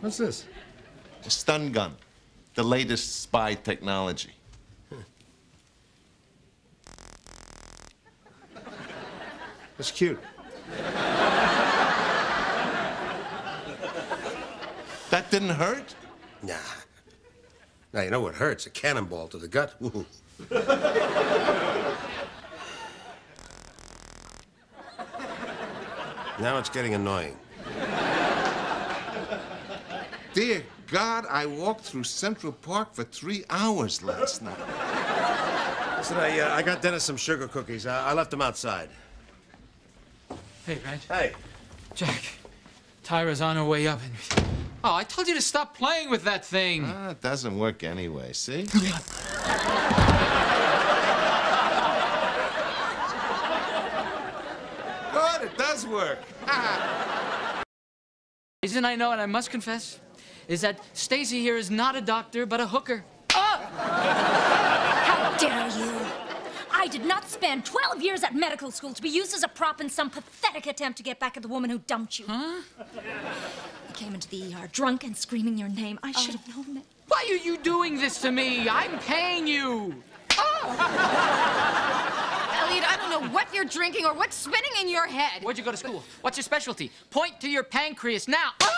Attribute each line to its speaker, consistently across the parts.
Speaker 1: What's this?
Speaker 2: A stun gun. The latest spy technology.
Speaker 1: That's cute.
Speaker 2: That didn't hurt?
Speaker 1: Nah. Now, you know what hurts? A cannonball to the gut. Now it's getting annoying.
Speaker 2: Dear God, I walked through Central Park for three hours last night.
Speaker 1: Listen, I, uh, I got Dennis some sugar cookies. I, I left them outside.
Speaker 3: Hey, Reg.
Speaker 1: Hey.
Speaker 3: Jack. Tyra's on her way up. And... Oh, I told you to stop playing with that thing.
Speaker 2: Ah, it doesn't work anyway, see? Good, it does work.
Speaker 3: Isn't I know, and I must confess, is that Stacy here is not a doctor, but a hooker. Oh!
Speaker 4: How dare you! I did not spend 12 years at medical school to be used as a prop in some pathetic attempt to get back at the woman who dumped you.
Speaker 3: Huh?
Speaker 4: You came into the ER drunk and screaming your name. I should have known it.
Speaker 3: Why are you doing this to me? I'm paying you.
Speaker 5: Don't know what you're drinking or what's spinning in your head.
Speaker 3: Where'd you go to school? What's your specialty? Point to your pancreas now. Why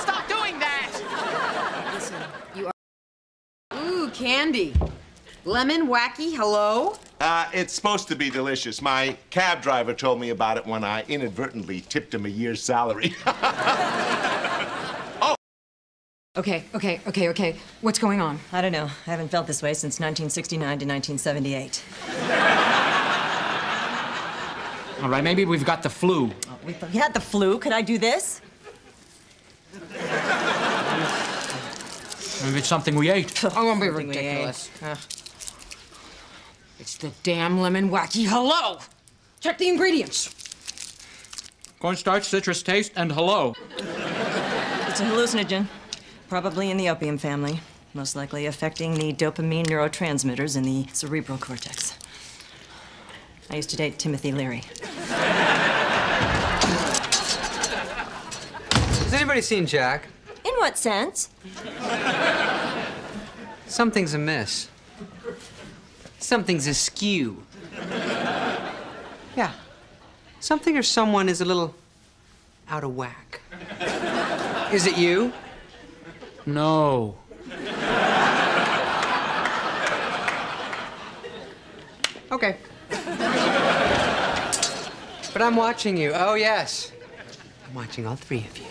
Speaker 3: stop doing that?
Speaker 5: Listen, you are. Ooh, candy. Lemon, wacky, hello?
Speaker 2: Uh, it's supposed to be delicious. My cab driver told me about it when I inadvertently tipped him a year's salary.
Speaker 5: Okay, okay, okay, okay. What's going on?
Speaker 6: I don't know. I haven't felt this way since 1969 to 1978.
Speaker 3: All right, maybe we've got the flu.
Speaker 6: Oh, we, we had the flu. Could I do this?
Speaker 3: Maybe it's something we ate.
Speaker 5: Oh, don't be
Speaker 6: Something
Speaker 5: ridiculous. Ugh. It's the damn lemon wacky hello! Check the ingredients.
Speaker 3: Cornstarch, citrus taste, and hello.
Speaker 6: It's a hallucinogen, probably in the opium family, most likely affecting the dopamine neurotransmitters in the cerebral cortex. I used to date Timothy Leary.
Speaker 7: Has anybody seen Jack?
Speaker 6: In what sense?
Speaker 7: Something's amiss. Something's askew. Yeah. Something or someone is a little out of whack. Is it you?
Speaker 3: No.
Speaker 7: Okay. But I'm watching you. Oh, yes. I'm watching all three of you.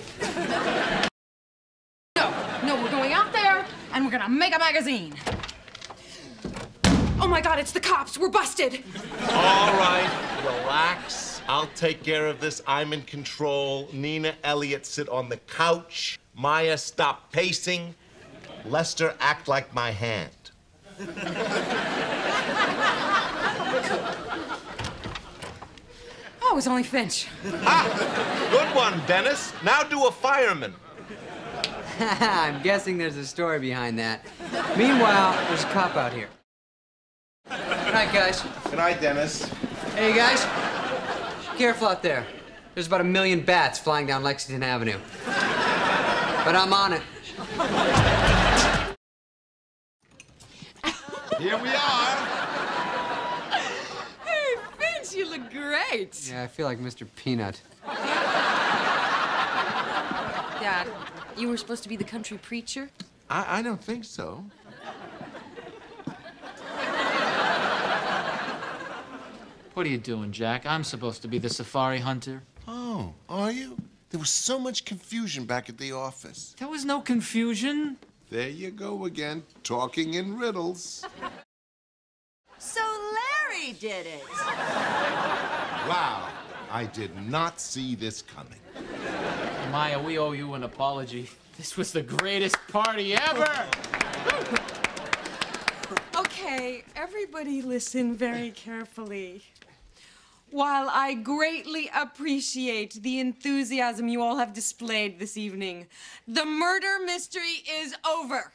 Speaker 5: No, no, we're going out there and we're gonna make a magazine. Oh my god, it's the cops. We're busted.
Speaker 2: All right, relax. I'll take care of this. I'm in control. Nina Elliott, sit on the couch. Maya, stop pacing. Lester, act like my hand.
Speaker 5: Oh, it was only Finch.
Speaker 2: Ah, good one, Dennis. Now do a fireman.
Speaker 7: I'm guessing there's a story behind that. Meanwhile, there's a cop out here. Good night, guys.
Speaker 2: Good night, Dennis.
Speaker 7: Hey, guys. Careful out there. There's about a million bats flying down Lexington Avenue. But I'm on it.
Speaker 2: Here we are.
Speaker 5: Hey, Finch, you look great.
Speaker 7: Yeah, I feel like Mr. Peanut.
Speaker 5: Dad, you were supposed to be the country preacher?
Speaker 2: I, I don't think so.
Speaker 3: What are you doing, Jack? I'm supposed to be the safari hunter.
Speaker 2: Oh, are you? There was so much confusion back at the office.
Speaker 3: There was no confusion.
Speaker 2: There you go again, talking in riddles.
Speaker 6: So Larry did it.
Speaker 2: Wow, I did not see this coming.
Speaker 3: Maya, we owe you an apology. This was the greatest party ever!
Speaker 8: Okay, everybody listen very carefully. While I greatly appreciate the enthusiasm you all have displayed this evening, the murder mystery is over.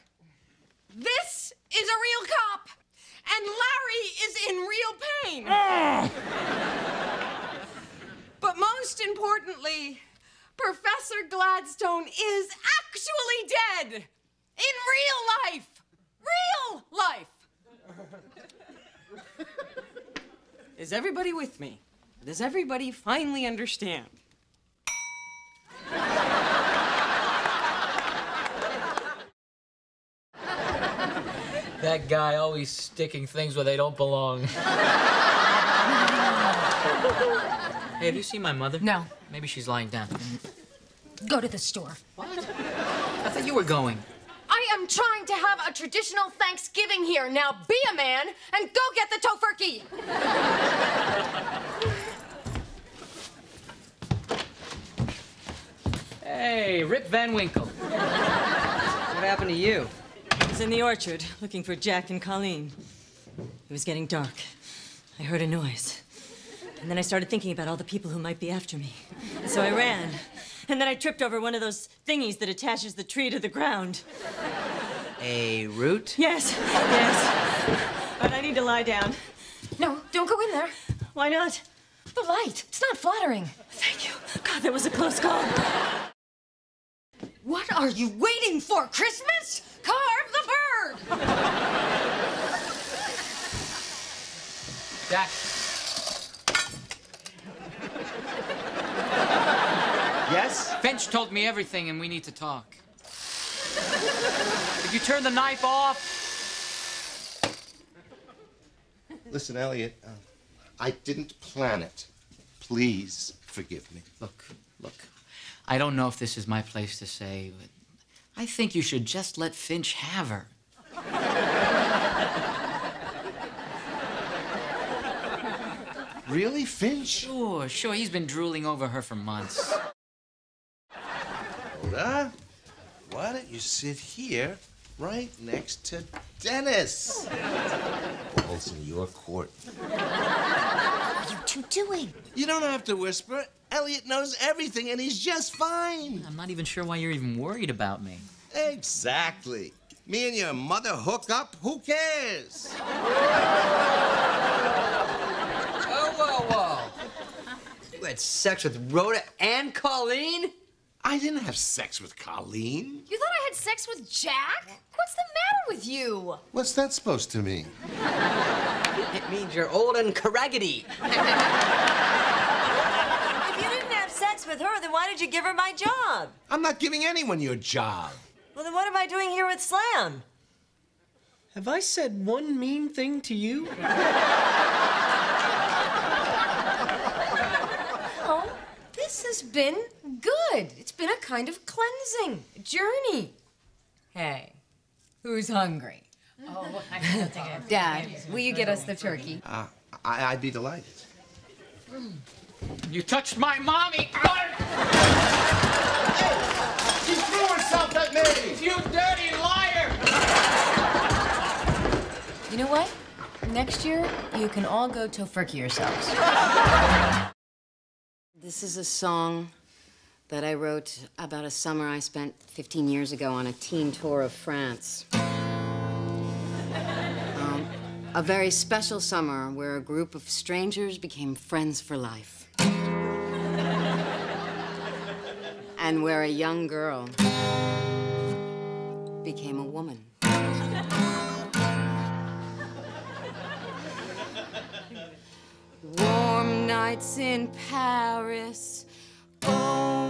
Speaker 8: This is a real cop, and Larry is in real pain. but most importantly, Professor Gladstone is actually dead! In real life! Real life! is everybody with me? Does everybody finally understand?
Speaker 3: That guy always sticking things where they don't belong. hey, have you seen my mother?
Speaker 4: No.
Speaker 3: Maybe she's lying down.
Speaker 4: Go to the store.
Speaker 3: What? I thought you were going.
Speaker 8: I am trying to have a traditional Thanksgiving here. Now be a man and go get the tofurkey.
Speaker 3: Hey, Rip Van Winkle.
Speaker 7: What happened to you?
Speaker 6: I was in the orchard looking for Jack and Colleen. It was getting dark. I heard a noise. And then I started thinking about all the people who might be after me. And so I ran. And then I tripped over one of those thingies that attaches the tree to the ground.
Speaker 7: A root?
Speaker 6: Yes, yes. But I need to lie down.
Speaker 4: No, don't go in there.
Speaker 6: Why not?
Speaker 4: The light. It's not flattering.
Speaker 6: Thank you. God, that was a close call.
Speaker 8: What are you waiting for? Christmas? Carve the bird!
Speaker 3: Jack.
Speaker 2: Yes?
Speaker 3: Finch told me everything and we need to talk. Did you turn the knife off?
Speaker 2: Listen, Elliot, uh, I didn't plan it. Please forgive me.
Speaker 3: Look, look. I don't know if this is my place to say, but I think you should just let Finch have her.
Speaker 2: Really, Finch?
Speaker 3: Sure, sure. He's been drooling over her for months.
Speaker 2: Rhoda, why don't you sit here right next to Dennis? Ball's in your court.
Speaker 4: What you doing?
Speaker 2: You don't have to whisper. Elliot knows everything and he's just fine.
Speaker 3: I'm not even sure why you're even worried about me.
Speaker 2: Exactly. Me and your mother hook up, who cares?
Speaker 7: Whoa, whoa, whoa. You had sex with Rhoda and Colleen?
Speaker 2: I didn't have sex with Colleen.
Speaker 4: You thought I had sex with Jack? What's the matter with you?
Speaker 2: What's that supposed to mean?
Speaker 7: It means you're old and craggedy.
Speaker 6: If you didn't have sex with her, then why did you give her my job?
Speaker 2: I'm not giving anyone your job.
Speaker 6: Well, then what am I doing here with Slam?
Speaker 9: Have I said one mean thing to you?
Speaker 8: Oh, this has been good. It's been a kind of cleansing journey. Hey, who's hungry?
Speaker 4: Oh, I
Speaker 8: Dad, will you get us the turkey?
Speaker 2: Uh, I, I'd be delighted.
Speaker 3: You touched my mommy!
Speaker 2: She threw herself at me!
Speaker 3: You dirty liar!
Speaker 10: You know what? Next year, you can all go tofurkey yourselves. This is a song that I wrote about a summer I spent 15 years ago on a teen tour of France. A very special summer where a group of strangers became friends for life. And where a young girl became a woman.
Speaker 8: Warm nights in Paris. Oh,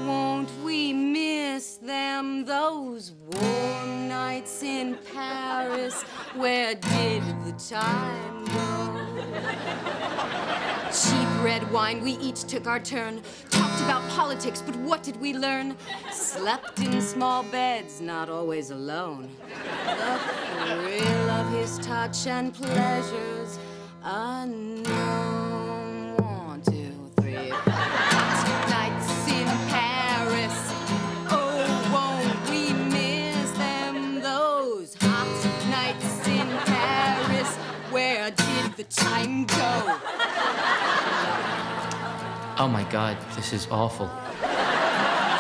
Speaker 8: them? Those warm nights in Paris. Where did the time go? Cheap red wine, we each took our turn. Talked about politics, but what did we learn? Slept in small beds, not always alone. The thrill of his touch and pleasures unknown. The time go?
Speaker 3: Oh my god, this is awful.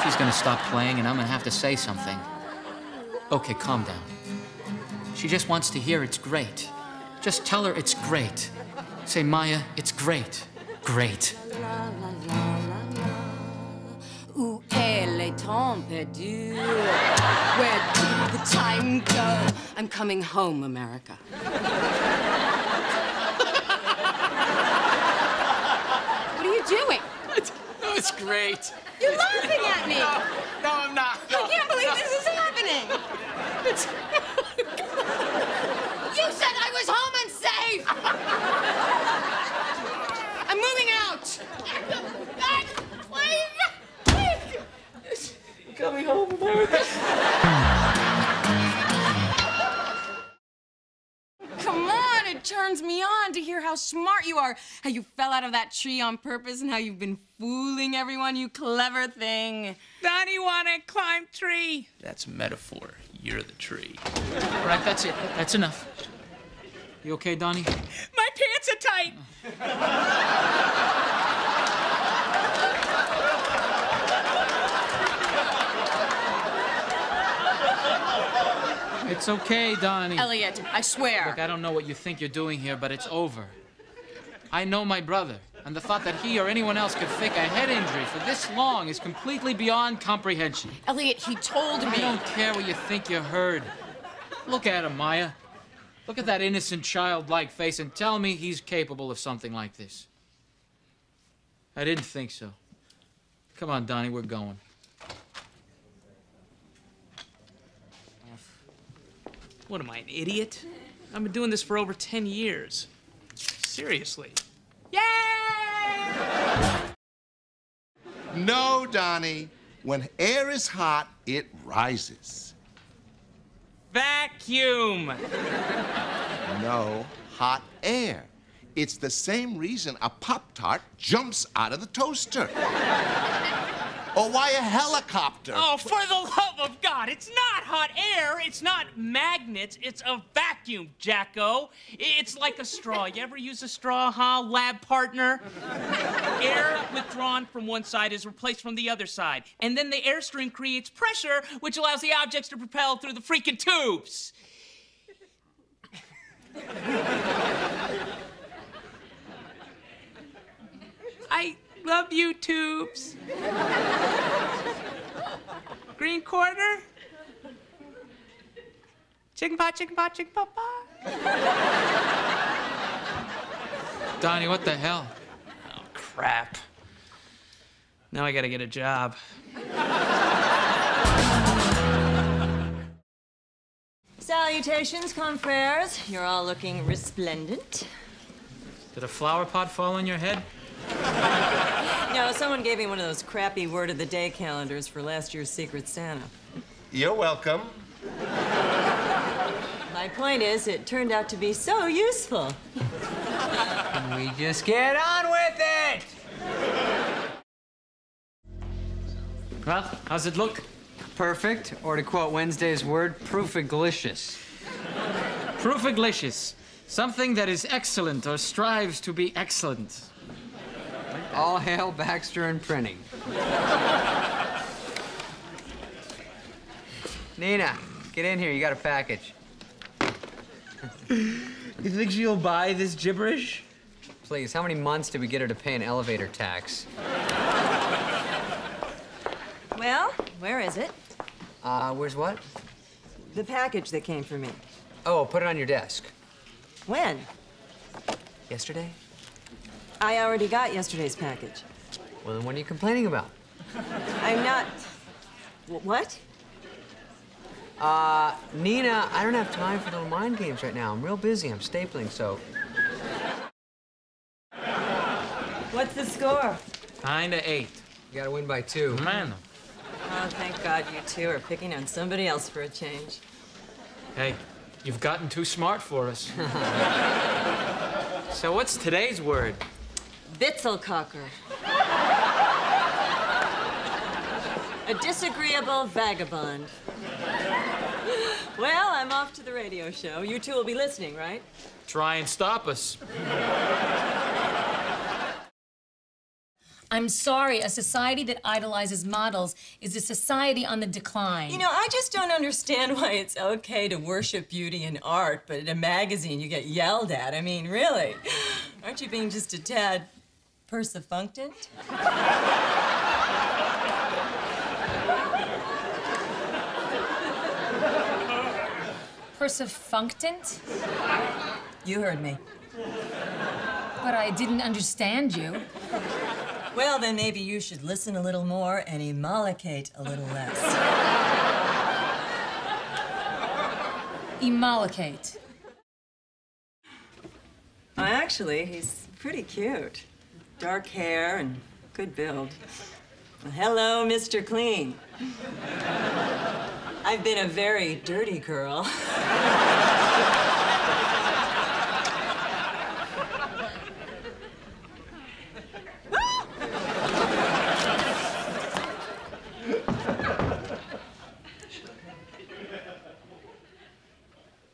Speaker 3: She's gonna stop playing and I'm gonna have to say something. Okay, calm down. She just wants to hear it's great. Just tell her it's great. Say, Maya, it's great. Great.
Speaker 8: Où est
Speaker 10: temps perdu. Where did the time go? I'm coming home, America. what are you doing?
Speaker 3: It's great.
Speaker 5: You're laughing at me.
Speaker 3: No, no, I'm not.
Speaker 5: I can't believe this is happening. It's...
Speaker 10: You said I was home and safe! I'm moving out!
Speaker 9: Coming home, America.
Speaker 8: Come on, it turns me on to hear how smart you are. How you fell out of that tree on purpose and how you've been fooling everyone, you clever thing.
Speaker 11: Donnie wanna climb tree.
Speaker 3: That's metaphor. You're the tree. All right, that's it. That's enough. You okay, Donnie?
Speaker 11: My pants are tight.
Speaker 3: It's okay, Donnie.
Speaker 8: Elliot, I swear.
Speaker 3: Look, I don't know what you think you're doing here, but it's over. I know my brother, and the thought that he or anyone else could fake a head injury for this long is completely beyond comprehension.
Speaker 8: Elliot, he told me.
Speaker 3: I don't care what you think you heard. Look at him, Maya. Look at that innocent, childlike face and tell me he's capable of something like this. I didn't think so. Come on, Donnie, we're going.
Speaker 11: What am I, an idiot? I've been doing this for over 10 years. Seriously. Yay!
Speaker 2: No, Donnie. When air is hot, it rises.
Speaker 11: Vacuum.
Speaker 2: No, hot air. It's the same reason a Pop Tart jumps out of the toaster. Or why a helicopter.
Speaker 11: Oh, for the love of God, it's not hot air. It's not magnets. It's a vacuum, Jacko. It's like a straw. You ever use a straw, huh, lab partner? air withdrawn from one side is replaced from the other side. And then the airstream creates pressure, which allows the objects to propel through the freaking tubes. I love you, tubes. Green quarter. Chicken pot, chicken pot, chicken pot, pot.
Speaker 3: Donnie, what the hell?
Speaker 11: Oh, crap. Now I gotta get a job.
Speaker 6: Salutations, confreres. You're all looking resplendent.
Speaker 3: Did a flower pot fall on your head?
Speaker 6: No, someone gave me one of those crappy word of the day calendars for last year's Secret Santa.
Speaker 2: You're welcome.
Speaker 6: My point is, it turned out to be so useful.
Speaker 7: Can we just get on with it?
Speaker 3: Well, how's it look?
Speaker 7: Perfect, or to quote Wednesday's word, proofiglicious.
Speaker 3: Proofiglicious. Something that is excellent or strives to be excellent.
Speaker 7: All hail Baxter and printing. Nina, get in here. You got a package.
Speaker 9: You think she'll buy this gibberish?
Speaker 7: Please, how many months did we get her to pay an elevator tax?
Speaker 6: Well, where is it?
Speaker 7: Uh, where's what?
Speaker 6: The package that came for me.
Speaker 7: Oh, put it on your desk.
Speaker 6: When?
Speaker 7: Yesterday?
Speaker 6: I already got yesterday's package.
Speaker 7: Well, then what are you complaining about?
Speaker 6: I'm not. Wh- What?
Speaker 7: Uh, Nina, I don't have time for little mind games right now. I'm real busy. I'm stapling, so.
Speaker 6: What's the score?
Speaker 3: Nine to eight.
Speaker 7: You gotta win by two.
Speaker 3: Man.
Speaker 6: Oh, thank God you two are picking on somebody else for a change.
Speaker 3: Hey, you've gotten too smart for us. so what's today's word?
Speaker 6: Bitzelcocker. A disagreeable vagabond. Well, I'm off to the radio show. You two will be listening, right?
Speaker 3: Try and stop us.
Speaker 4: I'm sorry, a society that idolizes models is a society on the decline.
Speaker 6: You know, I just don't understand why it's okay to worship beauty and art, but in a magazine you get yelled at. I mean, really? Aren't you being just a tad
Speaker 12: persifunctant? Persifunctant?
Speaker 6: You heard me.
Speaker 12: But I didn't understand you.
Speaker 6: Well, then maybe you should listen a little more and emollicate a little less.
Speaker 12: Emollicate.
Speaker 6: Actually, he's pretty cute. Dark hair and good build. Well, hello, Mr. Clean. I've been a very dirty girl.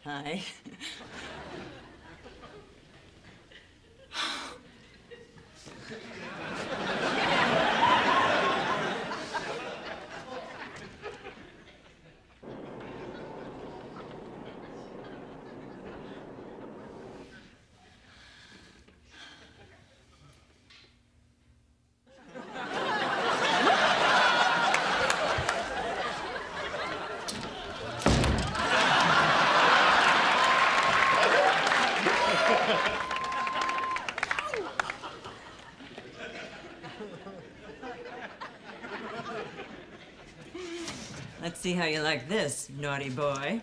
Speaker 6: Hi. Let's see how you like this, naughty boy.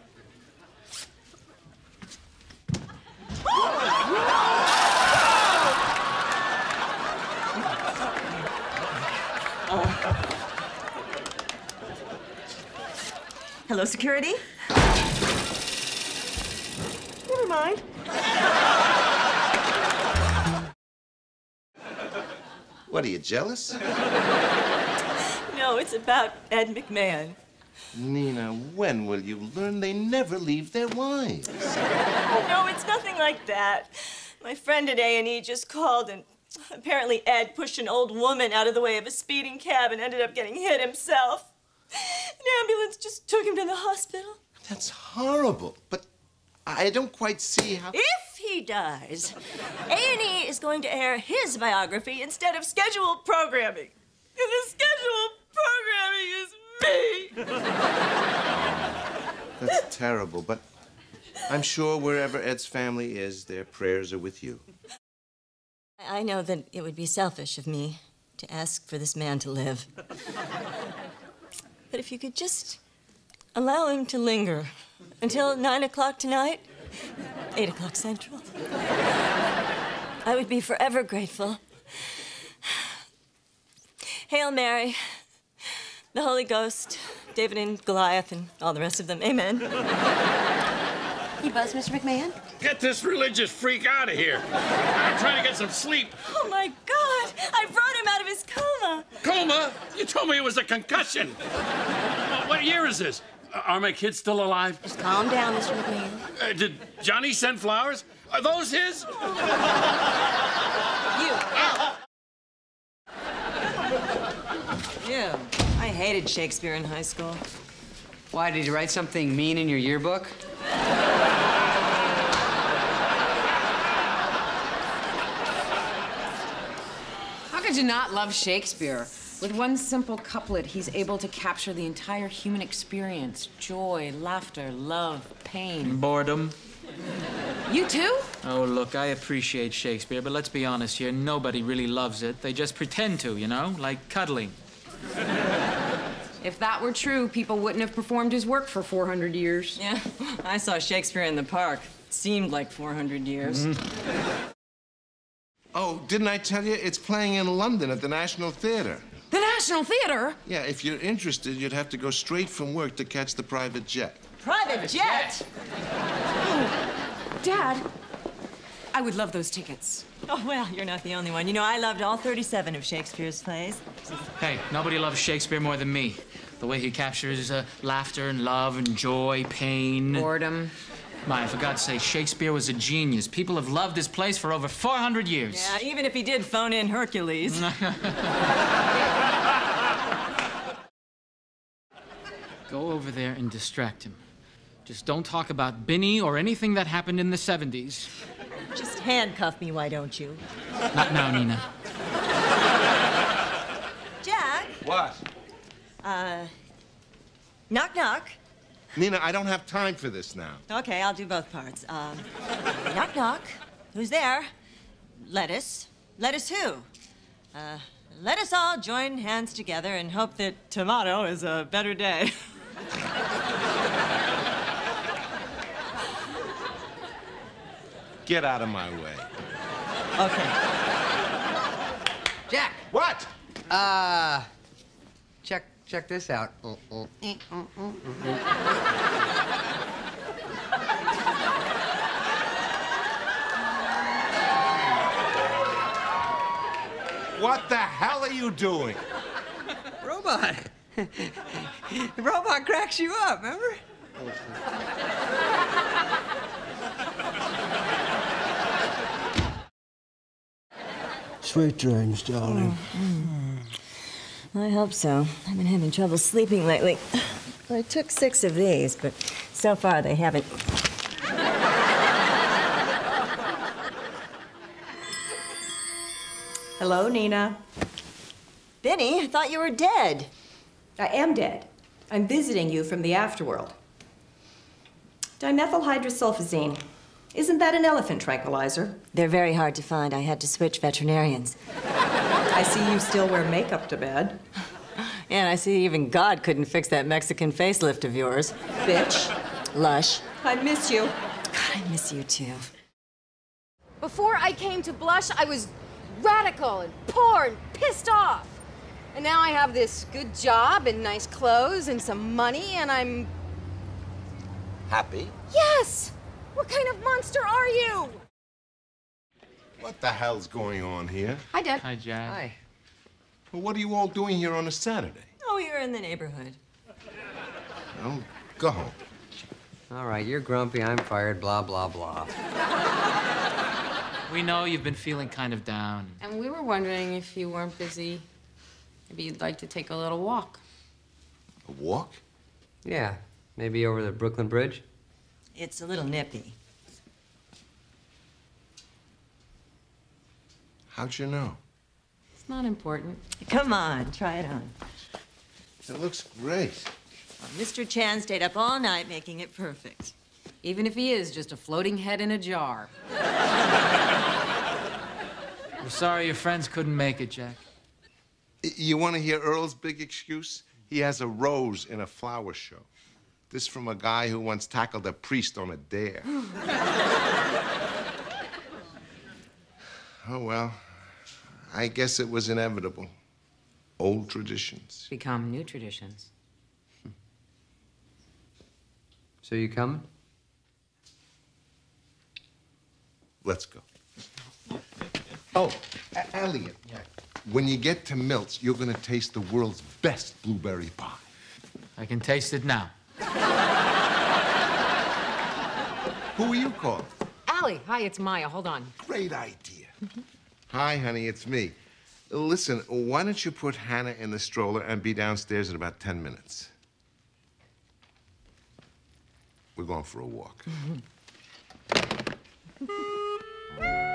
Speaker 6: Hello, security? Never mind.
Speaker 2: What are you jealous?
Speaker 6: No, it's about Ed McMahon.
Speaker 2: Nina, when will you learn they never leave their wives?
Speaker 6: No, it's nothing like that. My friend at A&E just called, and apparently Ed pushed an old woman out of the way of a speeding cab and ended up getting hit himself. An ambulance just took him to the hospital.
Speaker 2: That's horrible, but I don't quite see how.
Speaker 6: If he dies, A&E is going to air his biography instead of scheduled programming. And the scheduled programming is
Speaker 2: That's terrible, but I'm sure wherever Ed's family is, their prayers are with you.
Speaker 6: I know that it would be selfish of me to ask for this man to live. But if you could just allow him to linger until nine o'clock tonight, eight o'clock central, I would be forever grateful. Hail Mary, the Holy Ghost, David and Goliath, and all the rest of them. Amen.
Speaker 13: You buzz, Mr. McMahon?
Speaker 14: Get this religious freak out of here. I'm trying to get some sleep.
Speaker 6: Oh my God! I brought him out of his coma.
Speaker 14: Coma? You told me it was a concussion. Uh, what year is this? Uh, Are my kids still alive?
Speaker 13: Just calm down, Mr. McMahon.
Speaker 14: Uh, did Johnny send flowers? Are those his?
Speaker 6: You, Yeah, I hated Shakespeare in high school.
Speaker 7: Why, did you write something mean in your yearbook?
Speaker 5: How could you not love Shakespeare? With one simple couplet, he's able to capture the entire human experience joy, laughter, love, pain.
Speaker 3: Boredom.
Speaker 5: You too?
Speaker 3: Oh, look, I appreciate Shakespeare, but let's be honest here. Nobody really loves it. They just pretend to, you know, like cuddling.
Speaker 5: If that were true, people wouldn't have performed his work for 400 years.
Speaker 6: Yeah, I saw Shakespeare in the park. It seemed like 400 years. Mm-hmm.
Speaker 2: Oh, didn't I tell you? It's playing in London at the National Theatre.
Speaker 5: The National Theater?
Speaker 2: Yeah, if you're interested, you'd have to go straight from work to catch the private jet.
Speaker 6: Private jet!
Speaker 5: Dad, I would love those tickets.
Speaker 6: Oh, well, you're not the only one. You know, I loved all 37 of Shakespeare's plays.
Speaker 3: Hey, nobody loves Shakespeare more than me. The way he captures uh, laughter and love and joy, pain.
Speaker 5: Boredom.
Speaker 3: Maya, for God's sake, Shakespeare was a genius. People have loved his plays for over 400 years.
Speaker 6: Yeah, even if he did phone in Pericles.
Speaker 3: Go over there and distract him. Just don't talk about Binny or anything that happened in the 70s.
Speaker 6: Just handcuff me, why don't you?
Speaker 3: Not now, Nina.
Speaker 6: Jack,
Speaker 2: What?
Speaker 6: uh, knock knock.
Speaker 2: Nina, I don't have time for this now.
Speaker 6: Okay, I'll do both parts. Um, knock, knock. Who's there? Lettuce. Lettuce who? Uh, let us all join hands together and hope that tomorrow is a better day.
Speaker 2: Get out of my way.
Speaker 6: Okay.
Speaker 7: Jack.
Speaker 2: What?
Speaker 7: Uh, check check this out.
Speaker 2: What the hell are you doing?
Speaker 7: Robot. the robot cracks you up, remember?
Speaker 9: Sweet dreams, darling. Mm-hmm. Mm-hmm.
Speaker 6: I hope so. I've been having trouble sleeping lately. I took six of these, but so far they haven't.
Speaker 15: Hello, Nina.
Speaker 6: Benny, I thought you were dead.
Speaker 15: I am dead. I'm visiting you from the afterworld. Dimethylhydrosulfazine. Isn't that an elephant tranquilizer?
Speaker 6: They're very hard to find. I had to switch veterinarians.
Speaker 15: I see you still wear makeup to bed.
Speaker 6: And I see even God couldn't fix that Mexican facelift of yours.
Speaker 15: Bitch.
Speaker 6: Lush.
Speaker 15: I miss you.
Speaker 6: God, I miss you too.
Speaker 16: Before I came to Blush, I was radical and poor and pissed off. And now I have this good job and nice clothes and some money, and I'm.
Speaker 2: Happy?
Speaker 16: Yes! What kind of monster are you?
Speaker 2: What the hell's going on here?
Speaker 16: Hi, Dad.
Speaker 3: Hi, Jack.
Speaker 7: Hi.
Speaker 2: Well, what are you all doing here on a Saturday?
Speaker 6: Oh, you're in the neighborhood.
Speaker 2: Well, go home.
Speaker 7: All right, you're grumpy, I'm fired, blah, blah, blah.
Speaker 3: We know you've been feeling kind of down.
Speaker 5: And we were wondering if you weren't busy. Maybe you'd like to take a little walk.
Speaker 2: A walk?
Speaker 7: Yeah, maybe over the Brooklyn Bridge.
Speaker 6: It's a little nippy.
Speaker 2: How'd you know?
Speaker 5: It's not important.
Speaker 6: Come on, try it on.
Speaker 2: It looks great.
Speaker 6: Mr. Chan stayed up all night making it perfect.
Speaker 5: Even if he is just a floating head in a jar.
Speaker 3: We're sorry your friends couldn't make it, Jack.
Speaker 2: You want to hear Earl's big excuse? He has a rose in a flower show. This from a guy who once tackled a priest on a dare. oh, well, I guess it was inevitable. Old traditions.
Speaker 5: Become new traditions.
Speaker 7: So you coming?
Speaker 2: Let's go. Oh, A- Elliot. When you get to Milt's, you're going to taste the world's best blueberry pie.
Speaker 3: I can taste it now.
Speaker 2: Who are you calling?
Speaker 5: Allie, hi, it's Maya. Hold on.
Speaker 2: Great idea. Hi, honey, it's me. Listen, why don't you put Hannah in the stroller and be downstairs in about 10 minutes? We're going for a walk.